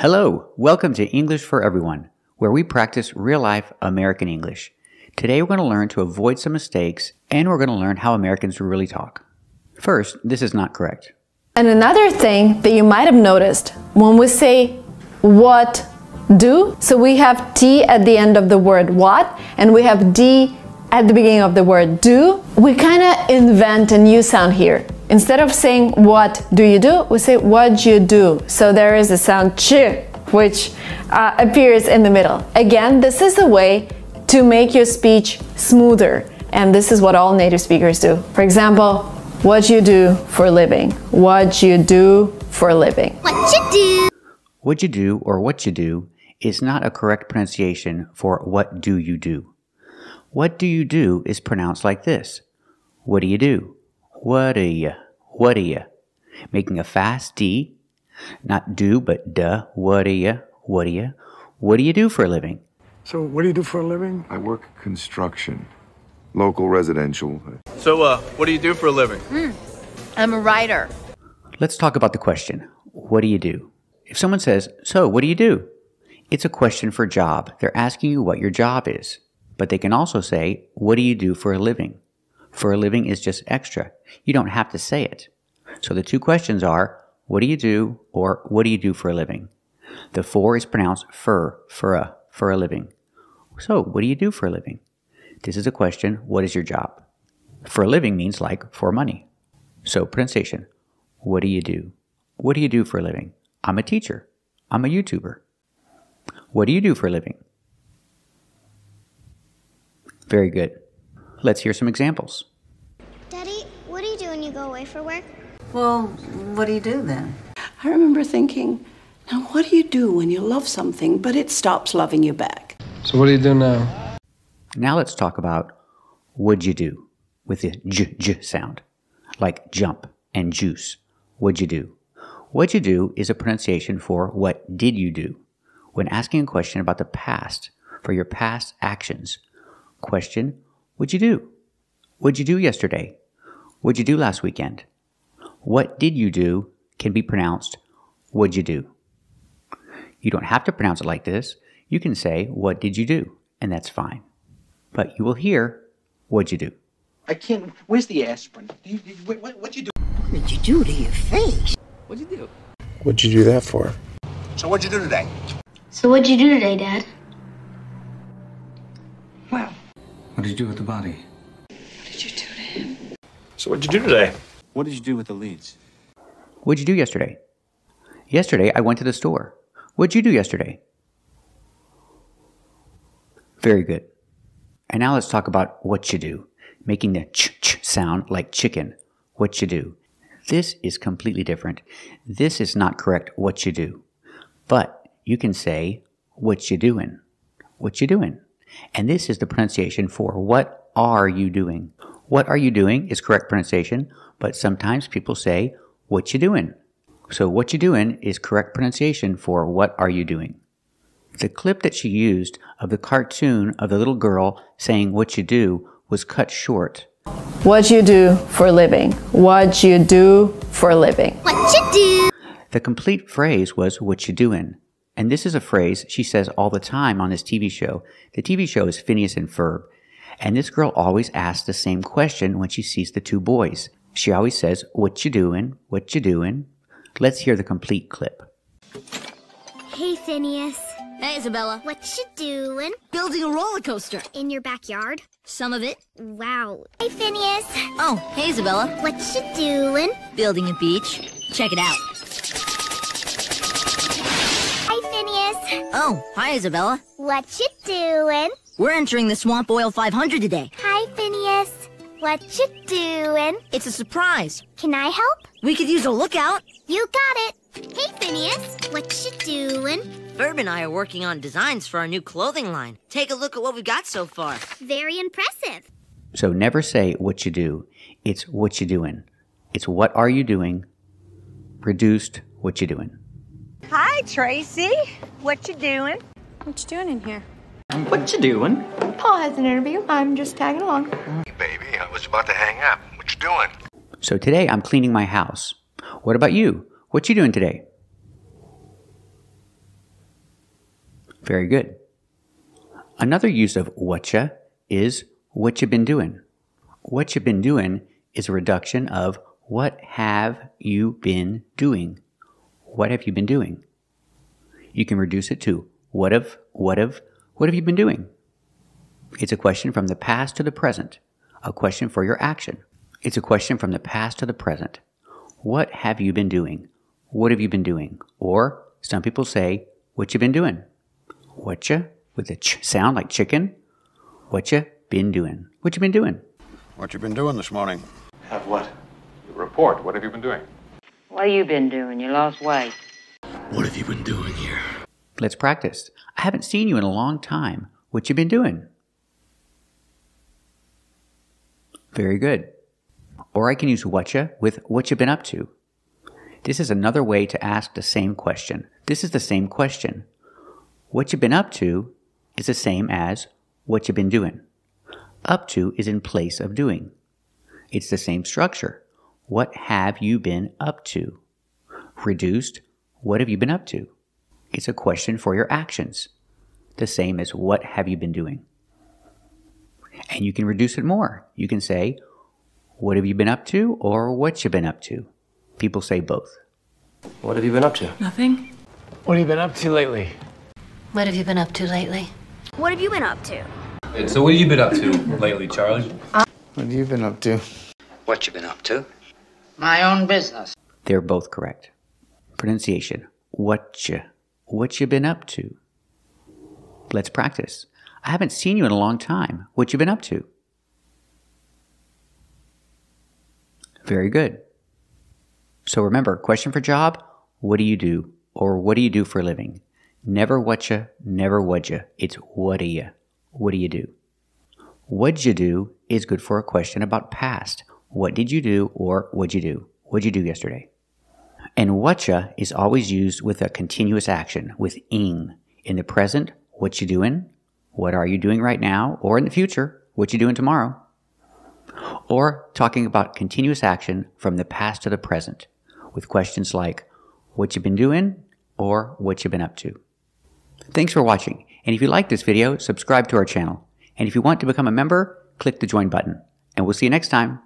Hello, welcome to English for Everyone, where we practice real life American English. Today we're going to learn to avoid some mistakes and we're going to learn how Americans really talk. First, this is not correct. And another thing that you might have noticed when we say what do, so we have T at the end of the word what, and we have D at the beginning of the word do, we kind of invent a new sound here. Instead of saying what do you do, we say what you do. So there is a sound ch, which uh, appears in the middle. Again, this is a way to make your speech smoother. And this is what all native speakers do. For example, what you do for a living. What you do for a living. What you do? What you do or what you do is not a correct pronunciation for what do you do. What do you do is pronounced like this. What do you do? What do you? What do you? Making a fast D, not do, but duh. What do you? What do you? What do you do for a living? So, what do you do for a living? I work construction, local residential. So, uh, what do you do for a living? I'm a writer. Let's talk about the question. What do you do? If someone says, So, what do you do? It's a question for job. They're asking you what your job is. But they can also say, What do you do for a living? For a living is just extra. You don't have to say it. So the two questions are, What do you do? or What do you do for a living? The for is pronounced fur, for a, for a living. So, what do you do for a living? This is a question, What is your job? For a living means like for money. So, pronunciation. What do you do? What do you do for a living? I'm a teacher. I'm a YouTuber. What do you do for a living? Very good. Let's hear some examples. Daddy, what do you do when you go away for work? Well, what do you do then? I remember thinking, now what do you do when you love something but it stops loving you back? So, what do you do now? Now let's talk about what'd you do with the j, j sound, like jump and juice. What'd you do? What'd you do is a pronunciation for what did you do when asking a question about the past for your past actions. Question, what'd you do? What'd you do yesterday? What'd you do last weekend? What did you do can be pronounced what'd you do? You don't have to pronounce it like this. You can say, What did you do? And that's fine. But you will hear, What'd you do? I can't. Where's the aspirin? You, you- what, what, what'd you do? What did you do to your face? What'd you do? What'd you do that for? So what'd you do today? So what'd you do today, Dad? Well, What did you do with the body? What did you do to him? So, what'd you do today? What did you do with the leads? What'd you do yesterday? Yesterday, I went to the store. What'd you do yesterday? Very good. And now let's talk about what you do, making the ch ch sound like chicken. What you do. This is completely different. This is not correct what you do. But you can say, what you doing? What you doing? And this is the pronunciation for what are you doing? What are you doing is correct pronunciation, but sometimes people say, what you doing? So what you doing is correct pronunciation for what are you doing? The clip that she used of the cartoon of the little girl saying what you do was cut short. What you do for a living. What you do for a living. What you do? The complete phrase was what you doing. And this is a phrase she says all the time on this TV show. The TV show is Phineas and Ferb. And this girl always asks the same question when she sees the two boys. She always says, what you doing? What you doing? Let's hear the complete clip. Hey, Phineas. Hey, Isabella. What you doing? Building a roller coaster. In your backyard? Some of it. Wow. Hey, Phineas. Oh, hey, Isabella. What you doing? Building a beach. Check it out. Oh, hi, Isabella. What you doing? We're entering the Swamp Oil 500 today. Hi, Phineas. What you doing? It's a surprise. Can I help? We could use a lookout. You got it. Hey, Phineas. What you doing? Ferb and I are working on designs for our new clothing line. Take a look at what we've got so far. Very impressive. So never say what you do. It's what you doing. It's what are you doing? Reduced what you doing. Hi, Tracy. What you doing? What you doing in here? What you doing? Paul has an interview. I'm just tagging along. Hey, baby, I was about to hang up. What you doing? So today I'm cleaning my house. What about you? What you doing today? Very good. Another use of whatcha is what you been doing. What you been doing is a reduction of what have you been doing? What have you been doing? You can reduce it to what have, what have, what have you been doing? It's a question from the past to the present, a question for your action. It's a question from the past to the present. What have you been doing? What have you been doing? Or some people say, what you been doing? What you, with the ch sound like chicken? What you been doing? What you been doing? What you been doing this morning? Have what? Report. What have you been doing? What have you been doing? You lost weight. Let's practice. I haven't seen you in a long time. What you been doing? Very good. Or I can use whatcha with what you've been up to. This is another way to ask the same question. This is the same question. What you've been up to is the same as what you've been doing. Up to is in place of doing. It's the same structure. What have you been up to? Reduced, what have you been up to? It's a question for your actions. The same as what have you been doing? And you can reduce it more. You can say, what have you been up to or what you been up to? People say both. What have you been up to? Nothing. What have you been up to lately? What have you been up to lately? What have you been up to? So what have you been up to lately, Charlie? What have you been up to? What you been up to? My own business. They're both correct. Pronunciation. What you, what you been up to? Let's practice. I haven't seen you in a long time. What you been up to? Very good. So remember, question for job, what do you do? Or what do you do for a living? Never what you, never what you. It's what do you? What do you do? What'd you do is good for a question about past. What did you do or what'd you do? What'd you do yesterday? And whatcha is always used with a continuous action, with ing. In the present, what you doing? What are you doing right now? Or in the future, what you doing tomorrow? Or talking about continuous action from the past to the present, with questions like, what you been doing? Or what you been up to? Thanks for watching. And if you like this video, subscribe to our channel. And if you want to become a member, click the join button. And we'll see you next time.